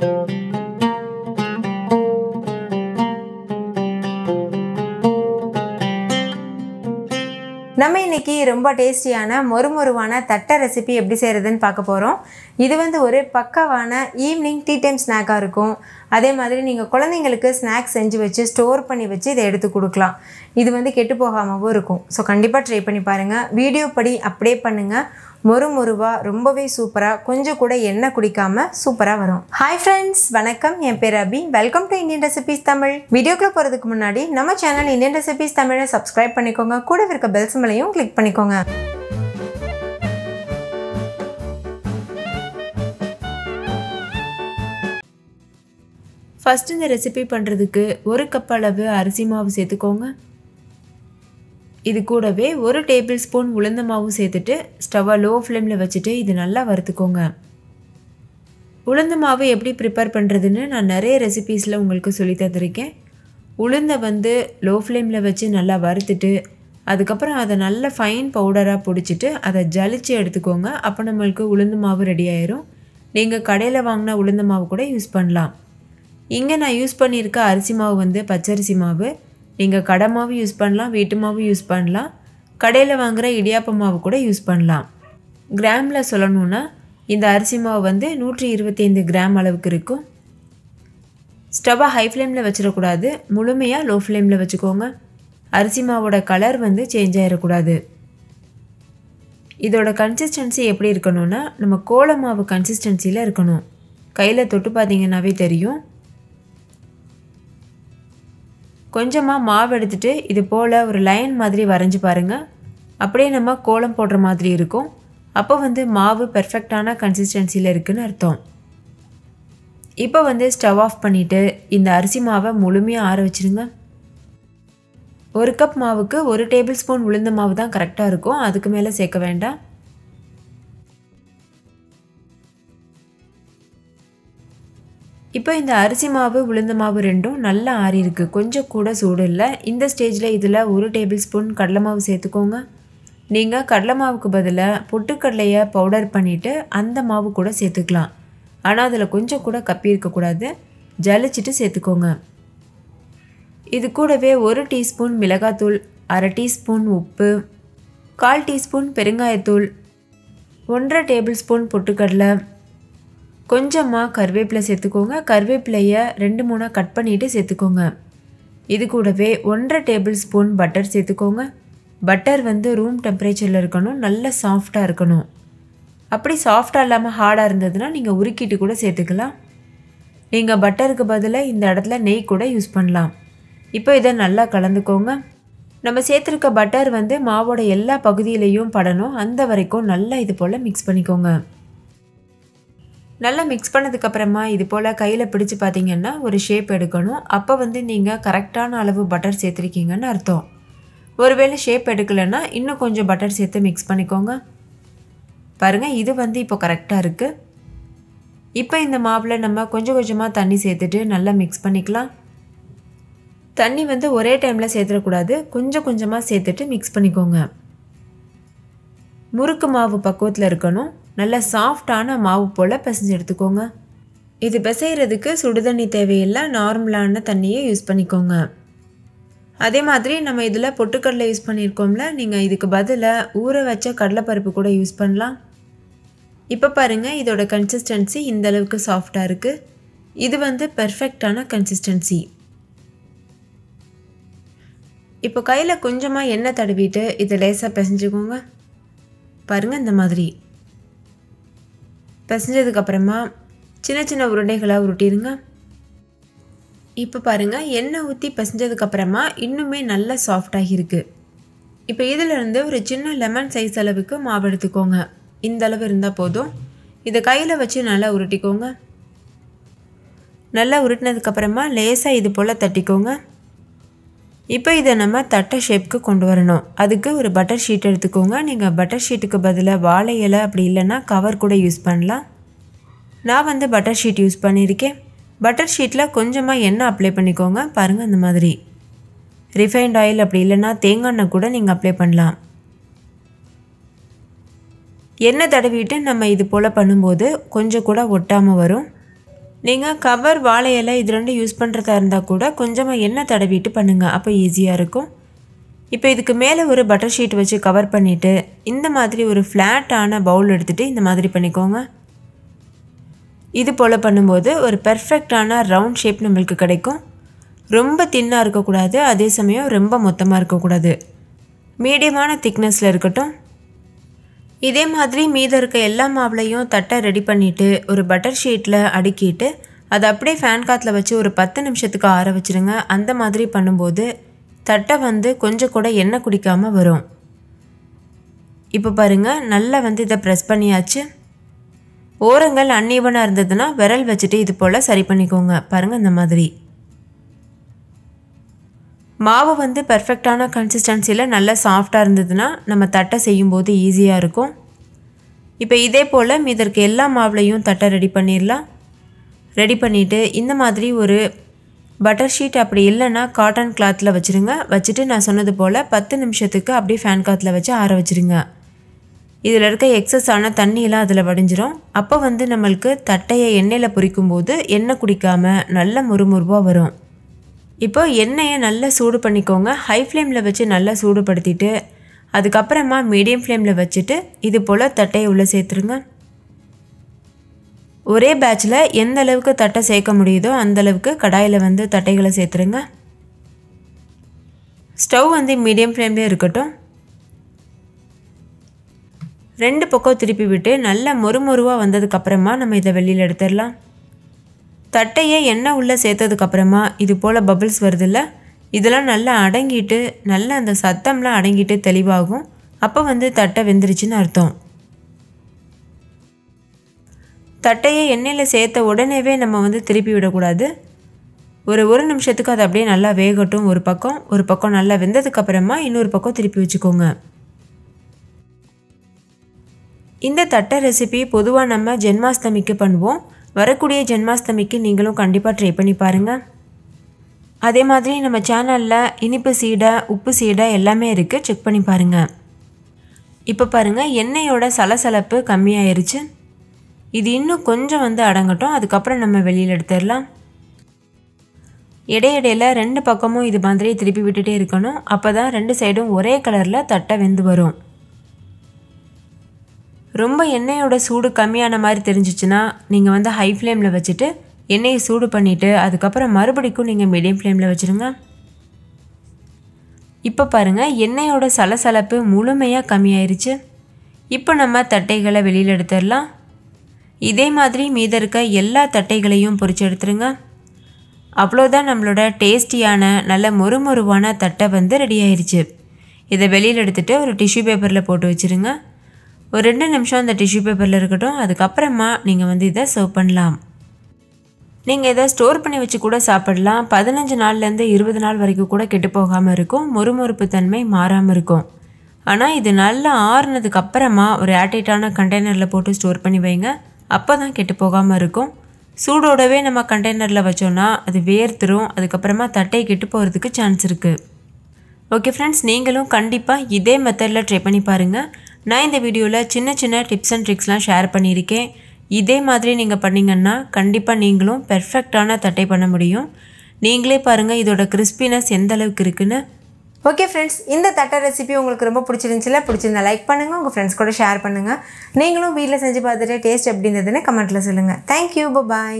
நம்ம இன்னைக்கு ரொம்ப டேஸ்டியான மொறுமொருவான தட்டை ரெசிபி எப்படி செய்கிறதுன்னு பார்க்க போகிறோம் இது வந்து ஒரு பக்காவான ஈவினிங் டீ டைம் ஸ்நாக்காக இருக்கும். அதே மாதிரி நீங்கள் குழந்தைங்களுக்கு ஸ்நாக்ஸ் செஞ்சு வச்சு ஸ்டோர் பண்ணி வச்சு இதை எடுத்து கொடுக்கலாம். இது வந்து கெட்டு போகாமவும் இருக்கும். ஸோ கண்டிப்பாக ட்ரை பண்ணி பாருங்கள் வீடியோ படி அப்படியே பண்ணுங்கள் மொறு மொறுவா ரொம்பவே சூப்பராக கொஞ்சம் கூட எண்ணெய் குடிக்காம சூப்பராக வரும். ஹாய் ஃப்ரெண்ட்ஸ் வணக்கம். என் பேர் அபி. Welcome to Indian recipes Tamil வீடியோக்குள்ள போகிறதுக்கு முன்னாடி நம்ம சேனல் இந்தியன் ரெசிபிஸ் தமிழை சப்ஸ்கிரைப் பண்ணிக்கோங்க. கூட இருக்க பெல் சிம்பளையும் கிளிக் பண்ணிக்கோங்க. ஃபஸ்ட்டு இந்த ரெசிபி பண்ணுறதுக்கு ஒரு கப் அளவு அரிசி மாவு சேர்த்துக்கோங்க. இது கூடவே ஒரு டேபிள் ஸ்பூன் உளுந்த மாவும் சேர்த்துட்டு ஸ்டவ்வை லோ ஃப்ளேமில் வச்சுட்டு இது நல்லா வறுத்துக்கோங்க. உளுந்த மாவு எப்படி ப்ரிப்பேர் பண்ணுறதுன்னு நான் நிறைய ரெசிபீஸில் உங்களுக்கு சொல்லி தந்திருக்கேன். உளுந்தை வந்து லோ ஃப்ளேமில் வச்சு நல்லா வறுத்துட்டு அதுக்கப்புறம் அதை நல்ல ஃபைன் பவுடராக பிடிச்சிட்டு அதை ஜலிச்சு எடுத்துக்கோங்க. அப்போ நம்மளுக்கு உளுந்து மாவு ரெடி ஆயிரும். நீங்கள் கடையில் வாங்கின உளுந்த மாவு கூட யூஸ் பண்ணலாம். இங்கே நான் யூஸ் பண்ணியிருக்க அரிசி மாவு வந்து பச்சரிசி மாவு. நீங்கள் கடை மாவு யூஸ் பண்ணலாம் வீட்டு மாவு யூஸ் பண்ணலாம். கடையில் வாங்குகிற இடியாப்ப மாவு கூட யூஸ் பண்ணலாம். கிராமில் சொல்லணுன்னா இந்த அரிசி மாவு வந்து நூற்றி இருபத்தைந்து கிராம் அளவுக்கு இருக்கும். ஸ்டவ்வை ஹை ஃப்ளேமில் வச்சிடக்கூடாது. முழுமையாக லோ ஃப்ளேமில் வச்சுக்கோங்க. அரிசி மாவோட கலர் வந்து சேஞ்ச் ஆகிடக்கூடாது இதோட கன்சிஸ்டன்சி எப்படி இருக்கணும்னா நம்ம கோல மாவு கன்சிஸ்டன்சியில் இருக்கணும். கையில் தொட்டு பார்த்தீங்கன்னாவே தெரியும். கொஞ்சமாக மாவு எடுத்துகிட்டு இது போல் ஒரு லைன் மாதிரி வரைஞ்சி பாருங்கள் அப்படியே நம்ம கோலம் போடுற மாதிரி இருக்கும். அப்போ வந்து மாவு பெர்ஃபெக்டான கன்சிஸ்டன்சியில் இருக்குதுன்னு அர்த்தம். இப்போ வந்து ஸ்டவ் ஆஃப் பண்ணிவிட்டு இந்த அரிசி மாவை முழுமையாக ஆற வச்சுருங்க. ஒரு கப் மாவுக்கு ஒரு டேபிள் ஸ்பூன் உளுந்த மாவு தான் கரெக்டாக இருக்கும். அதுக்கு மேலே சேர்க்க வேண்டாம். இப்போ இந்த அரிசி மாவு உளுந்த மாவு ரெண்டும் நல்லா ஆறியிருக்கு. கொஞ்சம் கூட சூடு இல்லை. இந்த ஸ்டேஜில் இதில் ஒரு டேபிள் ஸ்பூன் கடலை மாவு சேர்த்துக்கோங்க. நீங்கள் கடலை மாவுக்கு பதிலாக பொட்டுக்கடலையை பவுடர் பண்ணிவிட்டு அந்த மாவு கூட சேர்த்துக்கலாம். ஆனால் அதில் கொஞ்சம் கூட கப்பி இருக்கக்கூடாது. ஜலிச்சிட்டு சேர்த்துக்கோங்க. இது கூடவே ஒரு டீஸ்பூன் மிளகாத்தூள் அரை டீஸ்பூன் உப்பு கால் டீஸ்பூன் பெருங்காயத்தூள் ஒன்றரை டேபிள் ஸ்பூன் பொட்டுக்கடலை கொஞ்சமாக கருவேப்பிலை சேர்த்துக்கோங்க. கருவேப்பிலையை ரெண்டு மூணாக கட் பண்ணிவிட்டு சேர்த்துக்கோங்க. இது கூடவே ஒன்றரை டேபிள் ஸ்பூன் பட்டர் சேர்த்துக்கோங்க. பட்டர் வந்து ரூம் டெம்பரேச்சரில் இருக்கணும். நல்ல சாஃப்டாக இருக்கணும். அப்படி சாஃப்டாக இல்லாமல் ஹார்டாக இருந்ததுன்னா நீங்கள் உருக்கிட்டு கூட சேர்த்துக்கலாம். நீங்கள் பட்டருக்கு பதிலாக இந்த இடத்துல நெய் கூட யூஸ் பண்ணலாம். இப்போ இதை நல்லா கலந்துக்கோங்க. நம்ம சேர்த்துருக்க பட்டர் வந்து மாவோட எல்லா பகுதியிலையும் படணும். அந்த வரைக்கும் நல்லா இது போல் மிக்ஸ் பண்ணிக்கோங்க. நல்லா மிக்ஸ் பண்ணதுக்கப்புறமா இது போல் கையில் பிடிச்சி பார்த்தீங்கன்னா ஒரு ஷேப் எடுக்கணும். அப்போ வந்து நீங்கள் கரெக்டான அளவு பட்டர் சேர்த்துருக்கீங்கன்னு அர்த்தம். ஒருவேளை ஷேப் எடுக்கலைன்னா இன்னும் கொஞ்சம் பட்டர் சேர்த்து மிக்ஸ் பண்ணிக்கோங்க. பாருங்கள் இது வந்து இப்போ கரெக்டாக இருக்குது இப்போ இந்த மாவில் நம்ம கொஞ்சம் கொஞ்சமாக தண்ணி சேர்த்துட்டு நல்லா மிக்ஸ் பண்ணிக்கலாம். தண்ணி வந்து ஒரே டைமில் சேர்த்துடக்கூடாது. கொஞ்சம் கொஞ்சமாக சேர்த்துட்டு மிக்ஸ் பண்ணிக்கோங்க. முறுக்கு மாவு பக்குவத்தில் இருக்கணும். நல்ல சாஃப்டான மாவு போல் பிசைஞ்சு எடுத்துக்கோங்க. இது பிசைகிறதுக்கு சுடுதண்ணி தேவையில்லை நார்மலான தண்ணியை யூஸ் பண்ணிக்கோங்க. அதே மாதிரி நம்ம இதில் பொட்டுக்கடலை யூஸ் பண்ணியிருக்கோம்ல நீங்கள் இதுக்கு பதிலாக ஊற வச்ச கடலைப்பருப்பு கூட யூஸ் பண்ணலாம். இப்போ பாருங்கள் இதோட கன்சிஸ்டன்சி இந்த அளவுக்கு சாஃப்டாக இருக்குது இது வந்து பெர்ஃபெக்டான கன்சிஸ்டன்சி இப்போ கையில் கொஞ்சமாக எண்ணெய் தடவிட்டு இதை லேசாக பிசைஞ்சுக்கோங்க. பாருங்கள் இந்த மாதிரி. பிசைஞ்சதுக்கப்புறமா சின்ன சின்ன உருண்டைகளாக உருட்டிடுங்க இப்போ பாருங்கள் எண்ணெய் ஊற்றி பிசைஞ்சதுக்கப்புறமா இன்னுமே நல்லா சாஃப்டாகி இருக்குது இப்போ இதிலிருந்து ஒரு சின்ன லெமன் சைஸ் அளவுக்கு மாவு எடுத்துக்கோங்க. இந்த அளவு இருந்தால் போதும். இதை கையில் வச்சு நல்லா உருட்டிக்கோங்க. நல்லா உருட்டினதுக்கப்புறமா லேசாக இது போல் தட்டிக்கோங்க. இப்போ இதை நம்ம தட்டை ஷேப்க்கு கொண்டு வரணும். அதுக்கு ஒரு பட்டர் ஷீட் எடுத்துக்கோங்க. நீங்கள் பட்டர் ஷீட்டுக்கு பதிலாக வாழை இலை அப்படி இல்லைன்னா கவர் கூட யூஸ் பண்ணலாம். நான் வந்து பட்டர் ஷீட் யூஸ் பண்ணியிருக்கேன். பட்டர் ஷீட்டில் கொஞ்சமாக எண்ணெய் அப்ளை பண்ணிக்கோங்க. பாருங்கள் அந்த மாதிரி. ரிஃபைண்ட் ஆயில் அப்படி இல்லைன்னா தேங்காய் எண்ணெய் கூட நீங்கள் அப்ளை பண்ணலாம். எண்ணெய் தடவிட்டு நம்ம இது போல் பண்ணும்போது கொஞ்சம் கூட ஒட்டாமல் வரும். நீங்கள் கவர் வாழை இலை இது ரெண்டும் யூஸ் பண்ணுறதா இருந்தால் கூட கொஞ்சமாக எண்ணெய் தடவிட்டு பண்ணுங்கள் அப்போ ஈஸியாக இருக்கும். இப்போ இதுக்கு மேலே ஒரு பட்டர் ஷீட் வச்சு கவர் பண்ணிவிட்டு இந்த மாதிரி ஒரு ஃப்ளாட்டான பவுல் எடுத்துகிட்டு இந்த மாதிரி பண்ணிக்கோங்க. இது போல் பண்ணும்போது ஒரு பெர்ஃபெக்டான ரவுண்ட் ஷேப் நம்மளுக்கு கிடைக்கும். ரொம்ப தின்னாக இருக்கக்கூடாது அதே சமயம் ரொம்ப மொத்தமாக இருக்கக்கூடாது. மீடியமான திக்னஸில் இருக்கட்டும். இதே மாதிரி மீதம் இருக்க எல்லா மாவுளையும் தட்டை ரெடி பண்ணிவிட்டு ஒரு பட்டர் ஷீட்டில் அடுக்கிட்டு அதை அப்படியே ஃபேன் காற்றுல வச்சு ஒரு பத்து நிமிஷத்துக்கு ஆற வச்சுருங்க. அந்த மாதிரி பண்ணும்போது தட்டை வந்து கொஞ்சம் கூட எண்ணெய் குடிக்காமல் வரும். இப்போ பாருங்கள் நல்லா வந்து இதை ப்ரெஸ் பண்ணியாச்சு. ஓரங்கள் அன்னீவனாக இருந்ததுன்னா விரல் வச்சுட்டு இது போல் சரி பண்ணிக்கோங்க. பாருங்கள் இந்த மாதிரி. மாவு வந்து பர்ஃபெக்டான கன்சிஸ்டன்சியில் நல்லா சாஃப்டாக இருந்ததுன்னா நம்ம தட்டை செய்யும்போது ஈஸியாக இருக்கும். இப்போ இதே போல் இதற்கு எல்லா மாவுலையும் தட்டை ரெடி பண்ணிடலாம். ரெடி பண்ணிவிட்டு இந்த மாதிரி ஒரு பட்டர் ஷீட் அப்படி இல்லைன்னா காட்டன் கிளாத்தில் வச்சுருங்க. வச்சுட்டு நான் சொன்னது போல் பத்து நிமிஷத்துக்கு அப்படியே ஃபேன் காற்றுல வச்சு ஆற வச்சுருங்க. இதில் இருக்க எக்ஸஸான தண்ணியெல்லாம் அதில் வடிஞ்சிரும். அப்போ வந்து நம்மளுக்கு தட்டையை எண்ணெயில் பொரிக்கும் போது எண்ணெய் குடிக்காமல் நல்ல முறுமுறுவாக வரும். இப்போ எண்ணெயை நல்லா சூடு பண்ணிக்கோங்க. ஹை ஃப்ளேமில் வச்சு நல்லா சூடுபடுத்திட்டு அதுக்கப்புறமா மீடியம் ஃப்ளேமில் வச்சுட்டு இது போல் தட்டையை உள்ளே சேர்த்துருங்க. ஒரே பேட்சில் எந்த அளவுக்கு தட்டை சேர்க்க முடியுதோ அந்த அளவுக்கு கடாயில் வந்து தட்டைகளை சேர்த்துருங்க. ஸ்டவ் வந்து மீடியம் ஃப்ளேம்லேயே இருக்கட்டும். ரெண்டு பக்கம் திருப்பி விட்டு நல்லா மொறுமொருவாக வந்ததுக்கப்புறமா நம்ம இதை வெளியில் எடுத்துடலாம். தட்டையை எண்ணெய் உள்ளே சேர்த்ததுக்கப்புறமா இது போல் பபிள்ஸ் வருதில்ல? இதெல்லாம் நல்லா அடங்கிட்டு நல்லா அந்த சத்தம்லாம் அடங்கிட்டு தெளிவாகும். அப்போ வந்து தட்டை வெந்துருச்சுன்னு அர்த்தம். தட்டையை எண்ணெயில் சேர்த்த உடனேவே நம்ம வந்து திருப்பி விடக்கூடாது. ஒரு ஒரு நிமிஷத்துக்கு அது அப்படியே நல்லா வேகட்டும் ஒரு பக்கம் ஒரு பக்கம் நல்லா வெந்ததுக்கப்புறமா இன்னொரு பக்கம் திருப்பி வச்சுக்கோங்க. இந்த தட்டை ரெசிபி பொதுவாக நம்ம ஜென்மாஷ்டமிக்கு பண்ணுவோம். வரக்கூடிய ஜென்மாஷ்டமிக்கு நீங்களும் கண்டிப்பாக ட்ரை பண்ணி பாருங்கள் அதே மாதிரி நம்ம சேனலில் இனிப்பு சீடை உப்பு சீடை எல்லாமே இருக்குது செக் பண்ணி பாருங்கள் இப்போ பாருங்கள் எண்ணெயோட சலசலப்பு கம்மியாயிருச்சு. இது இன்னும் கொஞ்சம் வந்து அடங்கட்டும். அதுக்கப்புறம் நம்ம வெளியில் எடுத்துடலாம். இடையிடையில் ரெண்டு பக்கமும் இது மாதிரி திருப்பி விட்டுட்டே இருக்கணும். அப்போ தான் ரெண்டு சைடும் ஒரே கலரில் தட்டை வெந்து வரும். ரொம்ப எண்ணெயோட சூடு கம்மியான மாதிரி தெரிஞ்சிச்சுன்னா நீங்கள் வந்து ஹை ஃப்ளேமில் வச்சுட்டு எண்ணெயை சூடு பண்ணிவிட்டு அதுக்கப்புறம் மறுபடிக்கும் நீங்கள் மீடியம் ஃப்ளேமில் வச்சுருங்க. இப்போ பாருங்கள் எண்ணெயோட சலசலப்பு முழுமையாக கம்மியாயிருச்சு. இப்போ நம்ம தட்டைகளை வெளியில் எடுத்துடலாம். இதே மாதிரி மீத இருக்க எல்லா தட்டைகளையும் பொறிச்சு எடுத்துருங்க. அவ்வளோதான் நம்மளோட டேஸ்டியான நல்ல மொறுமொருவான தட்டை வந்து ரெடி ஆயிடுச்சு இதை வெளியில் எடுத்துகிட்டு ஒரு டிஷ்யூ பேப்பரில் போட்டு வச்சுருங்க. ஒரு ரெண்டு நிமிஷம் அந்த டிஷ்யூ பேப்பரில் இருக்கட்டும் அதுக்கப்புறமா நீங்கள் வந்து இதை சர்வ் பண்ணலாம். நீங்கள் இதை ஸ்டோர் பண்ணி வச்சு கூட சாப்பிடலாம். பதினஞ்சு நாள்லேருந்து இருபது நாள் வரைக்கும் கூட கெட்டு போகாமல் இருக்கும். மொறுமொறுப்பு தன்மை மாறாமல் இருக்கும். ஆனால் இது நல்லா ஆறுனதுக்கு அப்புறமா ஒரு ஏர்டைட்டான கண்டெய்னரில் போட்டு ஸ்டோர் பண்ணி வைங்க. அப்போ தான் கெட்டு போகாமல் இருக்கும். சூடோடவே நம்ம கண்டெய்னரில் வச்சோன்னா அது வேர்த்துரும். அதுக்கப்புறமா தட்டை கெட்டு போகிறதுக்கு சான்ஸ் இருக்குது ஓகே ஃப்ரெண்ட்ஸ் நீங்களும் கண்டிப்பாக இதே மெத்தடில் ட்ரை பண்ணி பாருங்கள் நான் இந்த வீடியோவில் சின்ன சின்ன டிப்ஸ் அண்ட் ட்ரிக்ஸ்லாம் ஷேர் பண்ணியிருக்கேன். இதே மாதிரி நீங்கள் பண்ணிங்கன்னா கண்டிப்பாக நீங்களும் பெர்ஃபெக்டான தட்டை பண்ண முடியும். நீங்களே பாருங்கள் இதோட கிறிஸ்பினஸ் எந்த அளவுக்கு இருக்குன்னு. ஓகே ஃப்ரெண்ட்ஸ் இந்த தட்டை ரெசிபி உங்களுக்கு ரொம்ப பிடிச்சிருந்துச்சுல பிடிச்சிருந்தா லைக் பண்ணுங்கள் உங்கள் ஃப்ரெண்ட்ஸ் கூட ஷேர் பண்ணுங்கள் நீங்களும் வீட்டில் செஞ்சு பார்த்துட்டு டேஸ்ட் எப்படி இருந்ததுன்னு கமெண்ட்டில் சொல்லுங்கள் தேங்க்யூ பாய்